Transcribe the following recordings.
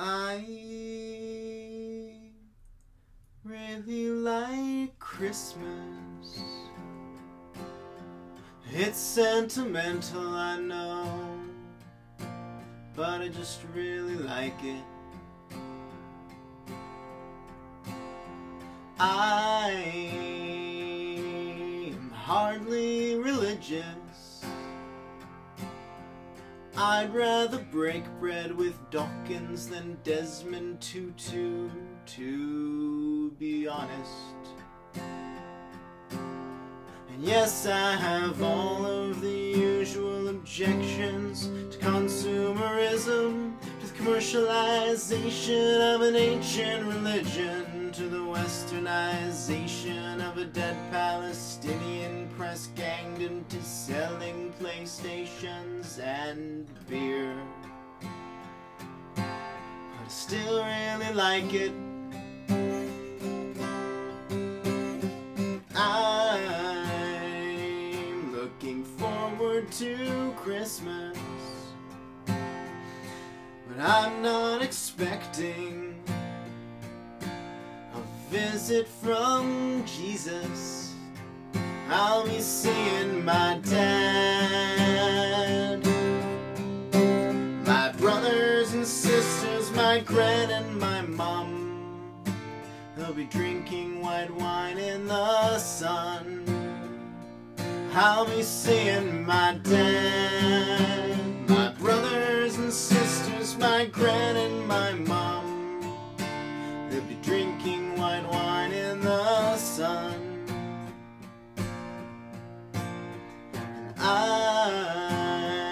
I really like Christmas. It's sentimental, I know, but I just really like it. I'm hardly religious. I'd rather break bread with Dawkins than Desmond Tutu, to be honest. And yes, I have all of the usual objections to consumerism, to the commercialization of an ancient religion, to the westernization of a dead Palestinian press ganged into selling PlayStations and beer. But I still really like it. I'm looking forward to Christmas. But I'm not expecting visit from Jesus. I'll be seeing my dad, my brothers and sisters, my gran and my mom. They'll be drinking white wine in the sun. I'll be seeing my dad, I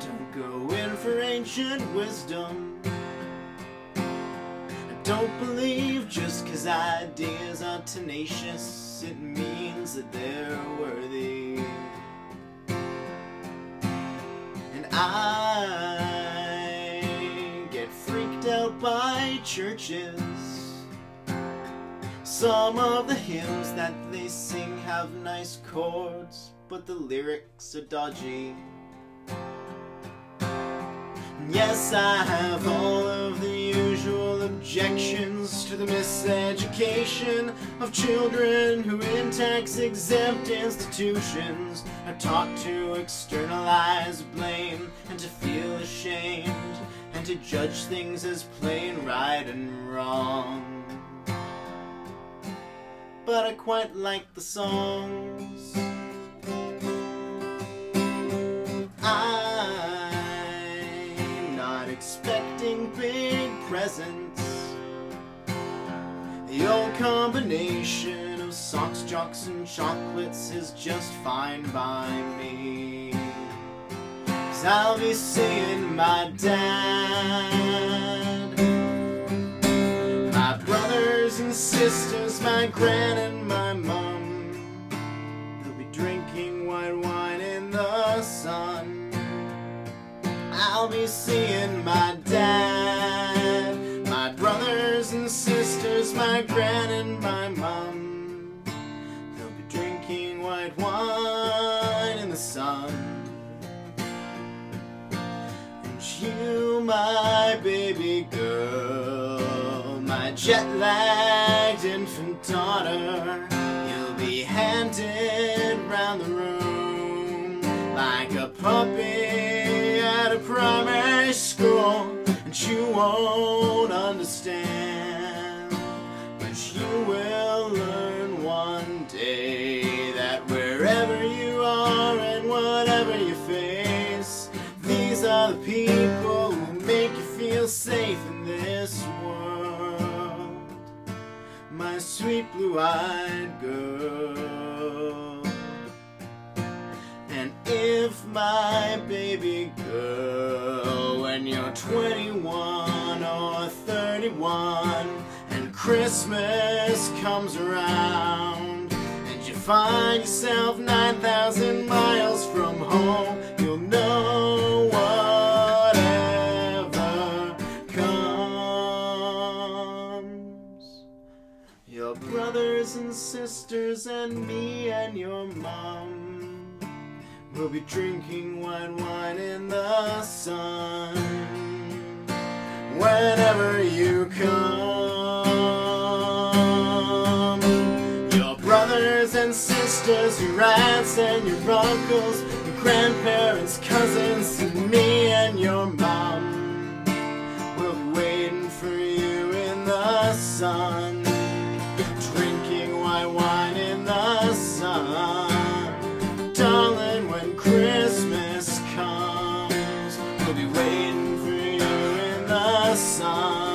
don't go in for ancient wisdom. I don't believe just cause ideas are tenacious, it means that they're worthy. And I get freaked out by churches. Some of the hymns that they sing have nice chords, but the lyrics are dodgy. Yes, I have all of the usual objections to the miseducation of children who in tax exempt institutions are taught to externalize blame and to feel ashamed and to judge things as plain right and wrong. But I quite like the songs. Combination of socks, jocks, and chocolates is just fine by me. Cause I'll be seeing my dad, my brothers and sisters, my gran and my mom. They'll be drinking white wine in the sun. I'll be seeing You, my baby girl, my jet lagged infant daughter, you'll be handed round the room like a puppy at a primary school, and you won't understand. But you will learn one day sweet blue-eyed girl. And if my baby girl, when you're 21 or 31, and Christmas comes around, and you find yourself 9,000 miles from home, you'll know sisters and me and your mom We'll be drinking white wine in the sun. whenever you come. Your brothers and sisters, your aunts and your uncles, your grandparents, cousins, and me and your mom We'll be waiting for you in the sun, drinking sun,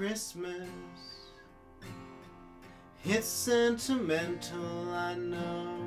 Christmas. It's sentimental, I know.